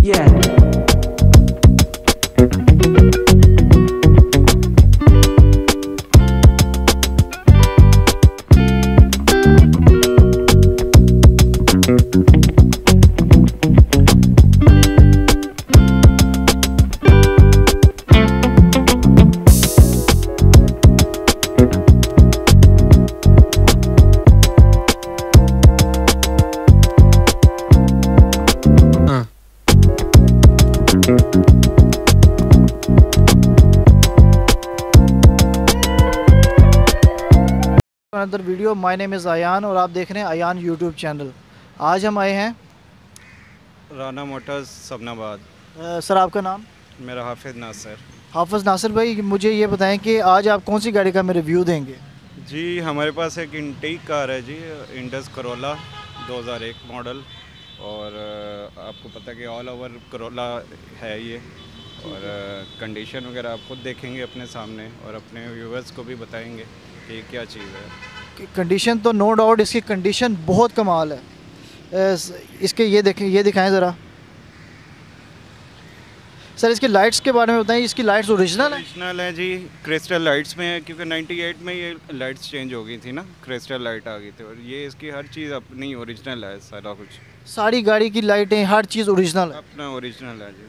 Yeah. Another video. My name is Ayan और आप देख रहे हैं अयान यूट्यूब चैनल। आज हम आए हैं। राना मोटर्स सबनाबाद सर आपका नाम? मेरा हाफिज नासर। हाफिज़ नासिर भाई मुझे ये बताएँ कि आज आप कौन सी गाड़ी का मैं रिव्यू देंगे? जी हमारे पास एक इंटेक कार है जी इंडस करोला 2001 मॉडल और आपको पता कि ऑल ओवर करोला है ये। और कंडीशन वगैरह आप खुद देखेंगे अपने सामने और अपने व्यूवर्स को भी बताएँगे कि क्या चीज़ है। कंडीशन तो नो डाउट इसकी कंडीशन बहुत कमाल है। इसके ये देखें ये दिखाएँ ज़रा। सर इसकी लाइट्स के बारे में बताएँ इसकी लाइट्स ओरिजिनल है? ओरिजिनल है जी क्रिस्टल लाइट्स में है क्योंकि 98 में ये लाइट्स चेंज हो गई थी ना क्रिस्टल लाइट आ गई थी और ये इसकी हर चीज़ अपनी ओरिजिनल है सारा कुछ। सारी गाड़ी की लाइटें हर चीज़ ओरिजिनल है। अपना ओरिजिनल है जी।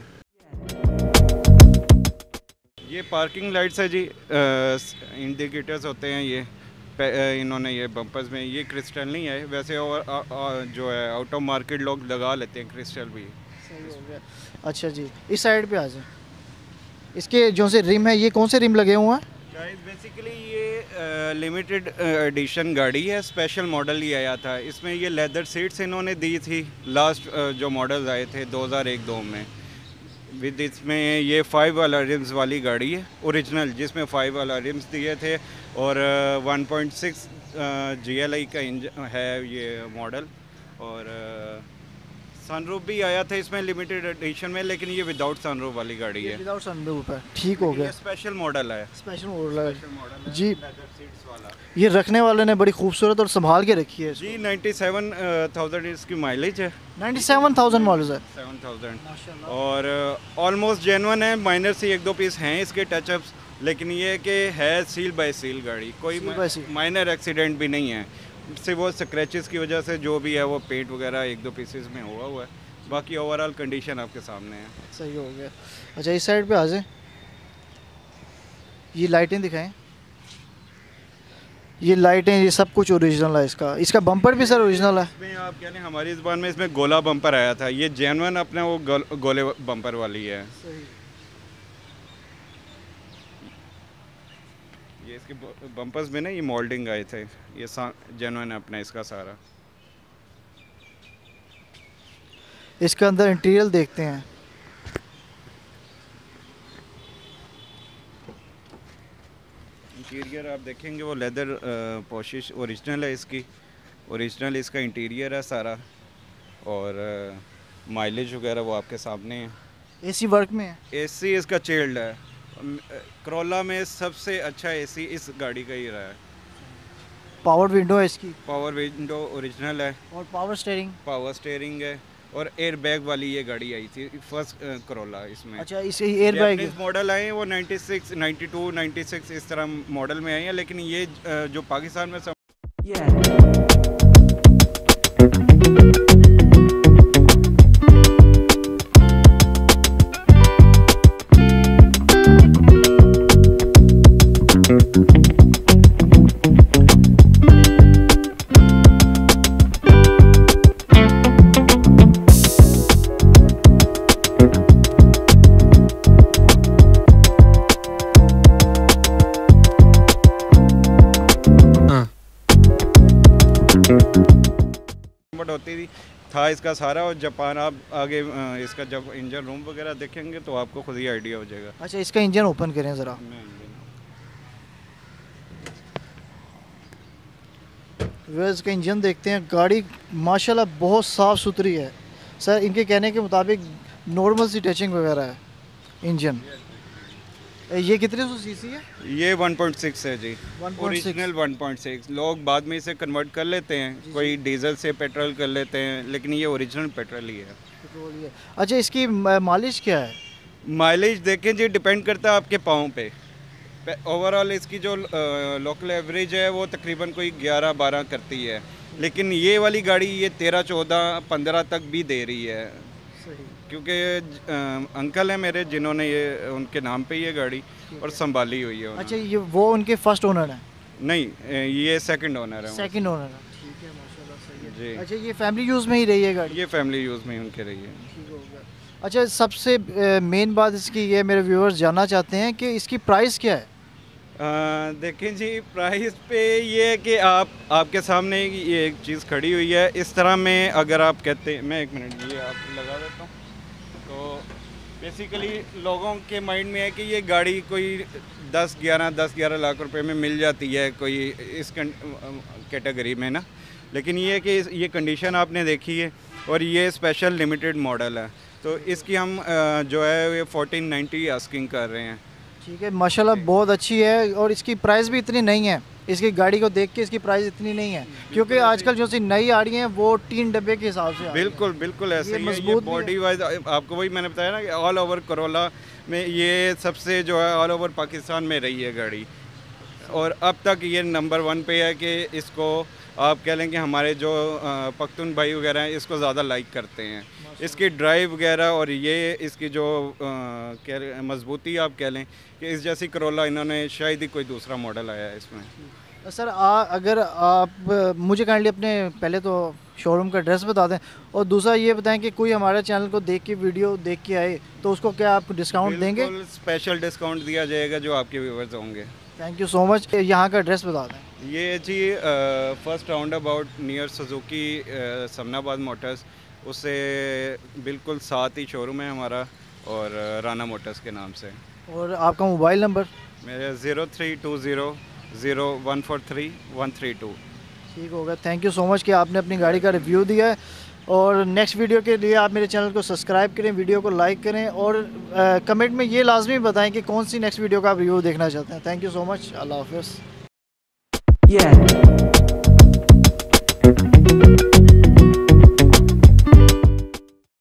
ये पार्किंग लाइट्स है जी इंडिकेटर्स होते हैं ये। इन्होंने ये बम्पर्स में ये क्रिस्टल नहीं है वैसे और अ, अ, जो है आउट ऑफ़ मार्केट लोग लगा लेते हैं क्रिस्टल भी। अच्छा जी इस साइड पे आ जाए इसके जो से रिम है ये कौन से रिम लगे हुए हैं? बेसिकली ये लिमिटेड एडिशन गाड़ी है स्पेशल मॉडल ही आया था। इसमें ये लेदर सीट्स इन्होंने दी थी लास्ट जो मॉडल्स आए थे 2001 दो में। विद इसमें ये फाइव अलार्म्स रिम्स वाली गाड़ी है ओरिजिनल जिसमें फाइव अलार्म्स रिम्स दिए थे और one point six G L I का इंजन है ये मॉडल और सनरूफ भी आया था इसमें लिमिटेड एडिशन में लेकिन ये विदाउट सनरूफ वाली गाड़ी है। विदाउट सनरूफ है। ठीक हो गया। स्पेशल मॉडल है। स्पेशल मॉडल है। जी। ये रखने वाले ने बड़ी खूबसूरत और संभाल के रखी है जी नाइन्टी सेवन थाउज़ेंड इसकी माइलेज है। नाइन्टी सेवन थाउज़ेंड मॉडल है सेवन थाउज़ेंड और ऑलमोस्ट जेनवन है माइनर से एक दो पीस हैं इसके टचअप्स लेकिन ये कि है सील बाय सील गाड़ी। कोई. माइनर एक्सीडेंट भी नहीं है। सिर्फ़ वो स्क्रैचेस की वजह से जो भी है वो पेंट वगैरह एक दो पीसेस में हुआ हुआ है। बाकी ओवरऑल कंडीशन आपके सामने है। सही हो गया। अच्छा इस साइड पे आ जाए। ये लाइटें दिखाएँ। ये लाइटें ये सब कुछ ओरिजिनल है इसका। इसका बम्पर भी सर ओरिजिनल है। इसमें आप क्या नहीं हमारी ज़बान में इसमें गोला बम्पर आया था। ये जेनवन अपना वो गोले बम्पर वाली है। ये इसके बम्पर्स में ना ये मोल्डिंग आए थे। ये जेनवन है अपना इसका सारा। इसके अंदर इंटीरियर देखते हैं। इंटीरियर आप देखेंगे वो लेदर पोशिश ओरिजिनल है इसकी। ओरिजिनल इसका इंटीरियर है सारा। और माइलेज वगैरह वो आपके सामने है। एसी वर्क में है। एसी इसका चेल्ड है। करोला में सबसे अच्छा एसी इस गाड़ी का ही रहा है। पावर विंडो है इसकी। पावर विंडो ओरिजिनल है। और पावर स्टेयरिंग पावर स्टेयरिंग है और एयर बैग वाली ये गाड़ी आई थी फ़र्स्ट करोला इसमें। अच्छा इसे एयर बैग मॉडल आए हैं वो 96, 92, 96 इस तरह मॉडल में आए हैं लेकिन ये जो पाकिस्तान में सब Yeah. बट होती थी। था इसका सारा और जापान आप आगे इसका जब इंजन रूम वगैरह देखेंगे तो आपको खुद ही आइडिया हो जाएगा। अच्छा इसका इंजन ओपन करें ज़रा। मैं इंजन- वे इसका इंजन देखते हैं। गाड़ी माशाल्लाह बहुत साफ़ सुथरी है। सर इनके कहने के मुताबिक नॉर्मल सी टचिंग वगैरह है। इंजन ये कितने सौ सीसी है? ये 1.6 है जी। 1.6 ओरिजिनल 1.6 लोग बाद में इसे कन्वर्ट कर लेते हैं। कोई डीजल से पेट्रोल कर लेते हैं लेकिन ये ओरिजिनल पेट्रोल ही है। पेट्रोल ये अच्छा इसकी म- मालिश क्या है? माइलेज देखें जी डिपेंड करता है आपके पाँव पे। ओवरऑल इसकी जो लोकल एवरेज है वो तकरीबन कोई 11 12 करती है। लेकिन ये वाली गाड़ी ये 13 14 15 तक भी दे रही है। क्योंकि अंकल हैं मेरे जिन्होंने ये उनके नाम पे ये गाड़ी और संभाली हुई है अच्छा ये वो उनके फ़र्स्ट ओनर है? नहीं ये सेकंड ओनर है सेकंड ओनर है। ठीक है माशाल्लाह सही है। जी। अच्छा ये फैमिली यूज़ में ही रही है गाड़ी? ये फैमिली यूज़ में ही उनके रही है। ठीक हो गया। अच्छा सबसे मेन बात इसकी ये मेरे व्यूअर्स जानना चाहते हैं कि इसकी प्राइस क्या है? देखें जी प्राइस पे ये है कि आप आपके सामने ये एक चीज़ खड़ी हुई है। इस तरह में अगर आप कहते हैं मैं एक मिनट ये आप लगा देता हूँ। तो बेसिकली लोगों के माइंड में है कि ये गाड़ी कोई 10 11 10 11 लाख रुपए में मिल जाती है कोई इस कैटेगरी में ना। लेकिन ये कि ये कंडीशन आपने देखी है और ये स्पेशल लिमिटेड मॉडल है। तो इसकी हम जो है ये 1490 आस्किंग कर रहे हैं। ठीक है माशाल्लाह बहुत अच्छी है और इसकी प्राइस भी इतनी नहीं है। इसकी गाड़ी को देख के इसकी प्राइस इतनी नहीं है क्योंकि आजकल जो सी नई आ रही है वो तीन डब्बे के हिसाब से। बिल्कुल बिल्कुल ऐसे है। बॉडी वाइज आपको वही मैंने बताया ना कि ऑल ओवर करोला में ये सबसे जो है ऑल ओवर पाकिस्तान में रही है गाड़ी और अब तक ये नंबर वन पे है कि इसको आप कह लें कि हमारे जो पख्तून भाई वगैरह हैं इसको ज़्यादा लाइक करते हैं। इसकी ड्राइव वगैरह और ये इसकी जो कह मजबूती आप कह लें कि इस जैसी करोला इन्होंने शायद ही कोई दूसरा मॉडल आया है इसमें। सर आ, अगर आप मुझे काइंडली अपने पहले तो शोरूम का एड्रेस बता दें और दूसरा ये बताएँ कि कोई हमारे चैनल को देख के वीडियो देख के आए तो उसको क्या आप डिस्काउंट देंगे? स्पेशल डिस्काउंट दिया जाएगा जो आपके व्यूवर्स होंगे। थैंक यू सो मच यहाँ का एड्रेस बता दें। ये जी first roundabout near Suzuki Samanabad motors उससे बिल्कुल साथ ही शोरूम है हमारा और राना मोटर्स के नाम से। और आपका मोबाइल नंबर मेरे zero three two zero zero one four three one three two ठीक हो गया। थैंक यू सो मच कि आपने अपनी गाड़ी का रिव्यू दिया है। और नेक्स्ट वीडियो के लिए आप मेरे चैनल को सब्सक्राइब करें वीडियो को लाइक करें और कमेंट में ये लाजमी बताएँ कि कौन सी नेक्स्ट वीडियो का आप रिव्यू देखना चाहते हैं। थैंक यू सो मच अल्लाह हाफिज़। Yeah.